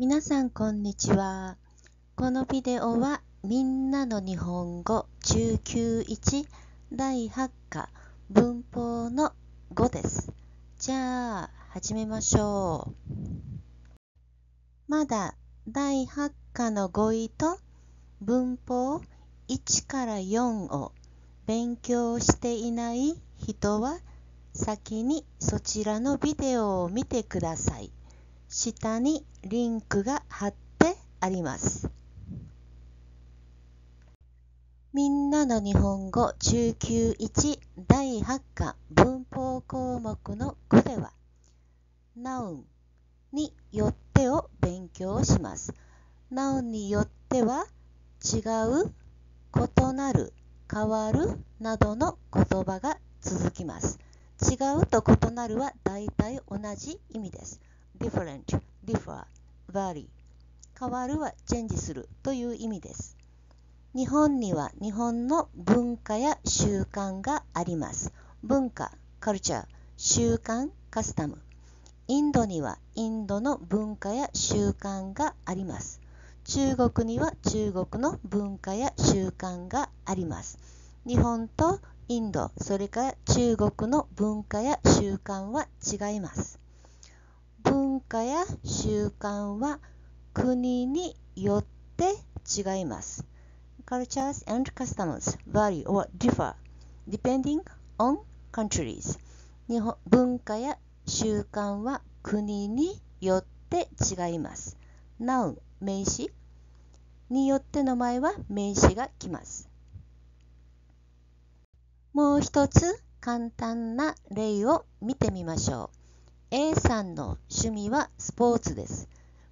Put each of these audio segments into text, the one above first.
皆さんこんにちは。このビデオはみんなの日本語中級1第8課文法の5です。じゃあ始めましょう。まだ第8課の語彙と文法1から4を勉強していない人は先にそちらのビデオを見てください。下にリンクが貼ってあります。みんなの日本語中級1第8課文法項目の5では Noun によってを勉強します。Noun によっては違う、異なる、変わるなどの言葉が続きます。違うと異なるは大体同じ意味です。Different, differ, vary 変わるはチェンジするという意味です。日本には日本の文化や習慣があります。文化、カルチャー、習慣、カスタム。インドにはインドの文化や習慣があります。中国には中国の文化や習慣があります。日本とインド、それから中国の文化や習慣は違います。文化や習慣は国によって違います。Cultures and customs vary or differ depending on countries. 日本文化や習慣は国によって違います。Noun 名詞によっての前は名詞が来ます。もう一つ簡単な例を見てみましょう。A さんの趣味はスポーツです。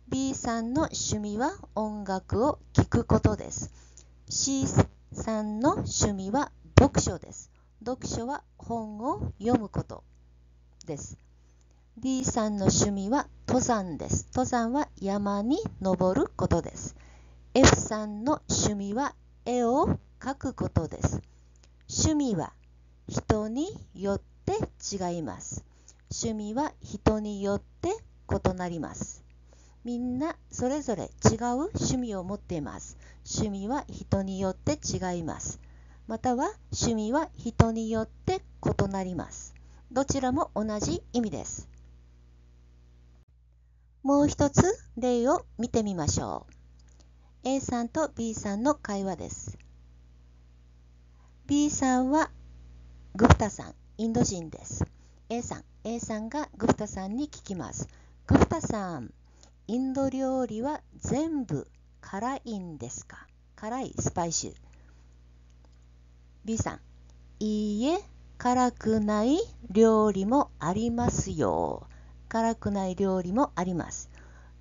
B さんの趣味は音楽を聴くことです。C さんの趣味は読書です。読書は本を読むことです。D さんの趣味は登山です。登山は山に登ることです。F さんの趣味は絵を描くことです。趣味は人によって違います。趣味は人によって異なります。みんなそれぞれ違う趣味を持っています。趣味は人によって違います。または趣味は人によって異なります。どちらも同じ意味です。もう一つ例を見てみましょう。A さんと B さんの会話です。B さんはグプタさん、インド人です。A さん、A さんがグプタさんに聞きます。グプタさん、インド料理は全部辛いんですか？辛いスパイシー。B さん、いいえ、辛くない料理もありますよ。辛くない料理もあります。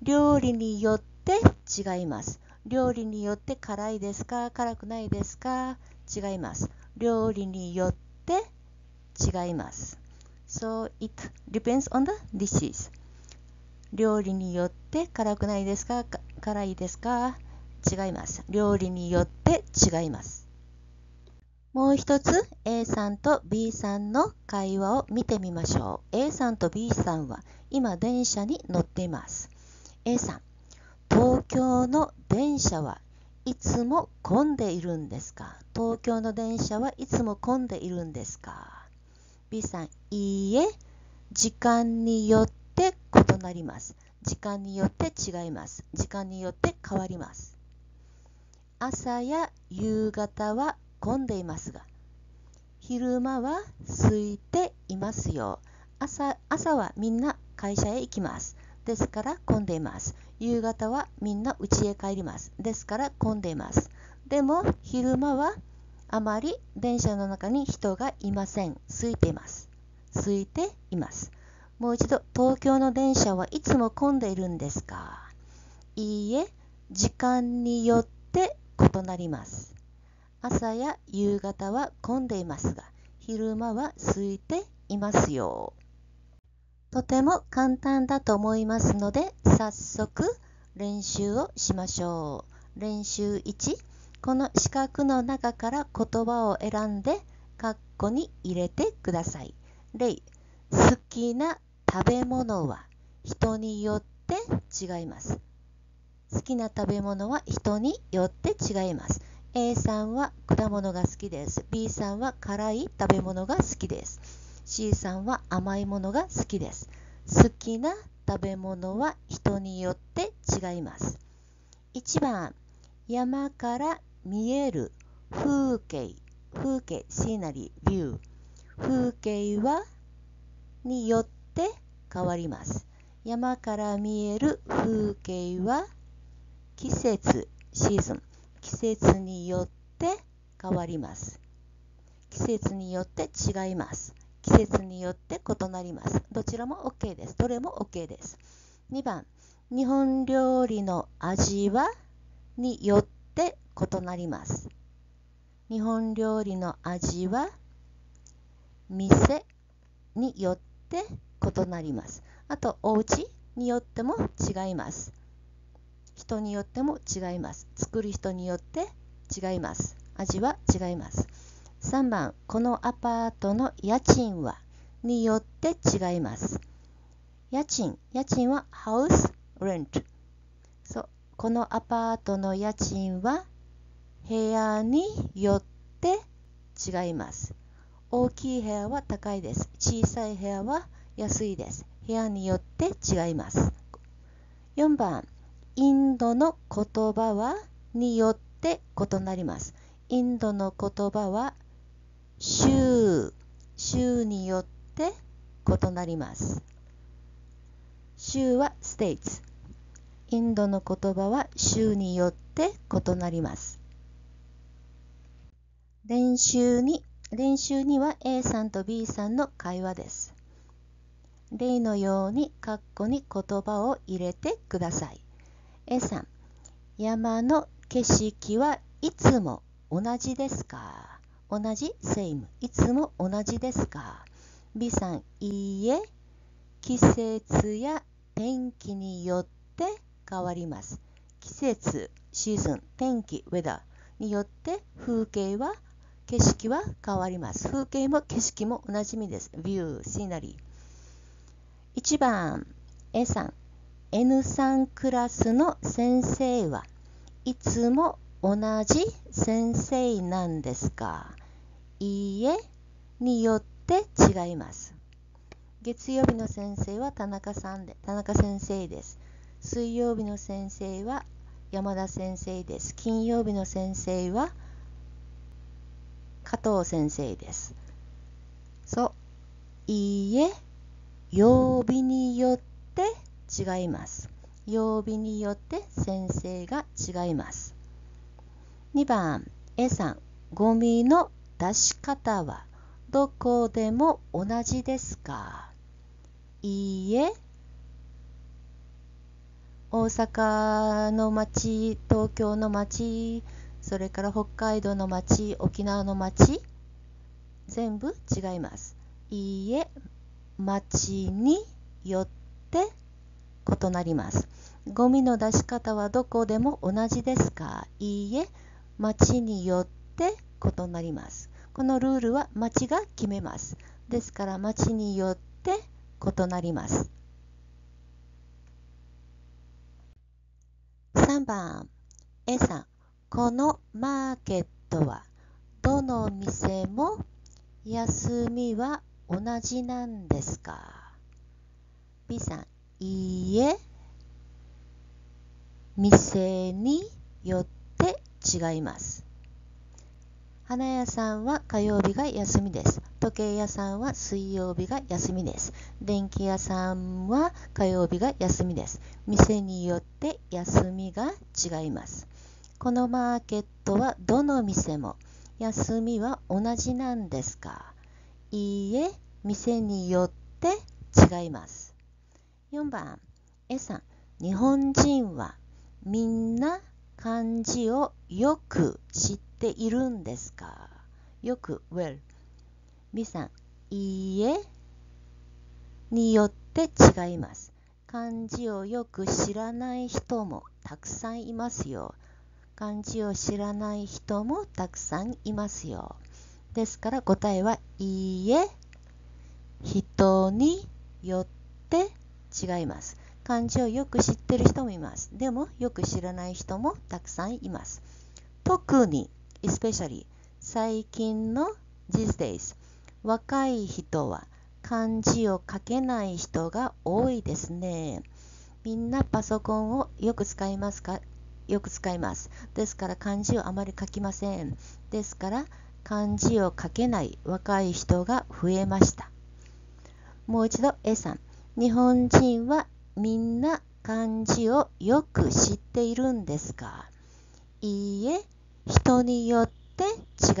料理によって違います。料理によって辛いですか？辛くないですか？違います。料理によって違います。So it depends on the dishes. 料理によって辛くないですか？辛いですか？違います。料理によって違います。もう一つ A さんと B さんの会話を見てみましょう。A さんと B さんは今電車に乗っています。A さん、東京の電車はいつも混んでいるんですか？東京の電車はいつも混んでいるんですか？B さん、いいえ、時間によって異なります。時間によって違います。時間によって変わります。朝や夕方は混んでいますが、昼間は空いていますよ。朝朝はみんな会社へ行きます。ですから混んでいます。夕方はみんな家へ帰ります。ですから混んでいます。でも昼間はあまり電車の中に人がいません。空いています。空いています。もう一度、東京の電車はいつも混んでいるんですか？いいえ、時間によって異なります。朝や夕方は混んでいますが、昼間は空いていますよ。とても簡単だと思いますので、早速練習をしましょう。練習1。この四角の中から言葉を選んで、カッコに入れてください。例、好きな食べ物は人によって違います。好きな食べ物は人によって違います。A さんは果物が好きです。B さんは辛い食べ物が好きです。C さんは甘いものが好きです。好きな食べ物は人によって違います。1番、山から見える風景、風景、シーナリ、ビュー。風景はによって変わります。山から見える風景は季節、シーズン、季節によって変わります。季節によって違います。季節によって異なります。どちらも OK です。どれも OK です。2番、日本料理の味はによって異なります。日本料理の味は店によって異なります。あと、お家によっても違います。人によっても違います。作る人によって違います。味は違います。3番、このアパートの家賃はによって違います。家賃、家賃は house rent。そう、このアパートの家賃は部屋によって違います。大きい部屋は高いです。小さい部屋は安いです。部屋によって違います。4番、インドの言葉はによって異なります。インドの言葉は州、州によって異なります。州は states。インドの言葉は州によって異なります。練習に、練習には A さんと B さんの会話です。例のように括弧に言葉を入れてください。A さん、山の景色はいつも同じですか？同じ ?same。いつも同じですか ?B さん、いいえ、季節や天気によって変わります。季節、シーズン、天気、ウェダーによって風景は景色は変わります。風景も景色も同じ意味です。ビュー、シナリー。1番、A さん、N3 クラスの先生はいつも同じ先生なんですか？いいえ、によって違います。月曜日の先生は田中さんで、田中先生です。水曜日の先生は山田先生です。金曜日の先生は加藤先生です。そう。いいえ、曜日によって違います。曜日によって先生が違います。2番、A さん、ゴミの出し方はどこでも同じですか？いいえ、大阪の町、東京の町、それから北海道の町、沖縄の町、全部違います。いいえ、町によって異なります。ゴミの出し方はどこでも同じですか？いいえ、町によって異なります。このルールは町が決めます。ですから町によって異なります。3番 A さんこのマーケットはどの店も休みは同じなんですか ?B さん、いいえ、店によって違います。花屋さんは火曜日が休みです。時計屋さんは水曜日が休みです。電気屋さんは火曜日が休みです。店によって休みが違います。このマーケットはどの店も休みは同じなんですか？いいえ、店によって違います。4番、A さん、日本人はみんな漢字をよく知っているんですか？よく、well。B さん、いいえ、によって違います。漢字をよく知らない人もたくさんいますよ。漢字を知らない人もたくさんいますよ。ですから答えはいいえ、人によって違います。漢字をよく知ってる人もいます。でもよく知らない人もたくさんいます。特に、especially 最近の these days 若い人は漢字を書けない人が多いですね。みんなパソコンをよく使いますか？よく使います。ですから漢字をあまり書きません。ですから漢字を書けない若い人が増えました。もう一度 A さん。日本人はみんな漢字をよく知っているんですか？いいえ、人によって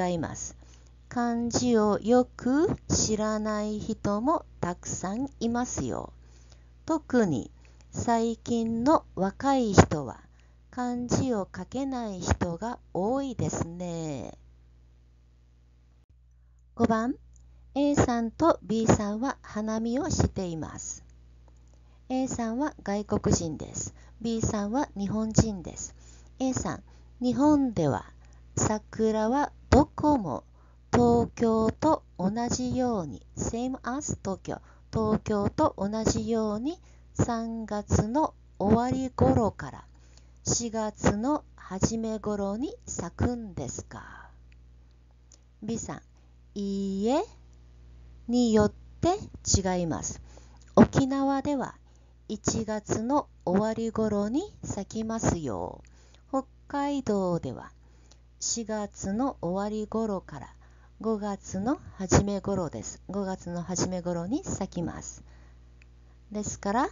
違います。漢字をよく知らない人もたくさんいますよ。特に最近の若い人は漢字を書けない人が多いですね。5番 A さんと B さんは花見をしています。A さんは外国人です。B さんは日本人です。A さん、日本では桜はどこも東京と同じように、same as 東京、東京と同じように3月の終わり頃から4月の初め頃に咲くんですか ?B さん、いいえ、によって違います。沖縄では1月の終わり頃に咲きますよ。北海道では4月の終わり頃から5月の初め頃です。5月の初め頃に咲きます。ですから、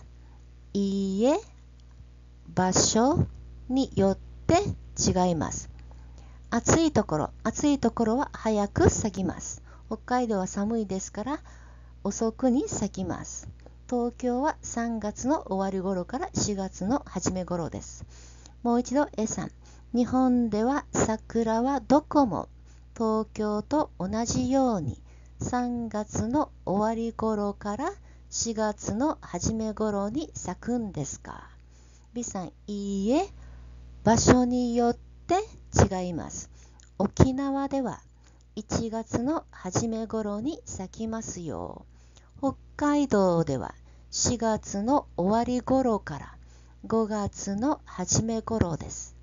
いいえ、場所によって違います。暑いところ、暑いところは早く咲きます。北海道は寒いですから遅くに咲きます。東京は3月の終わり頃から4月の初め頃です。もう一度 A さん。日本では桜はどこも東京と同じように3月の終わり頃から4月の初め頃に咲くんですか ?B さん、いいえ、場所によって違います。沖縄では1月の初め頃に咲きますよ。北海道では4月の終わり頃から5月の初め頃です。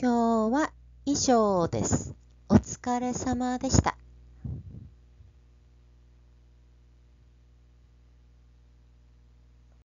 今日は以上です。お疲れ様でした。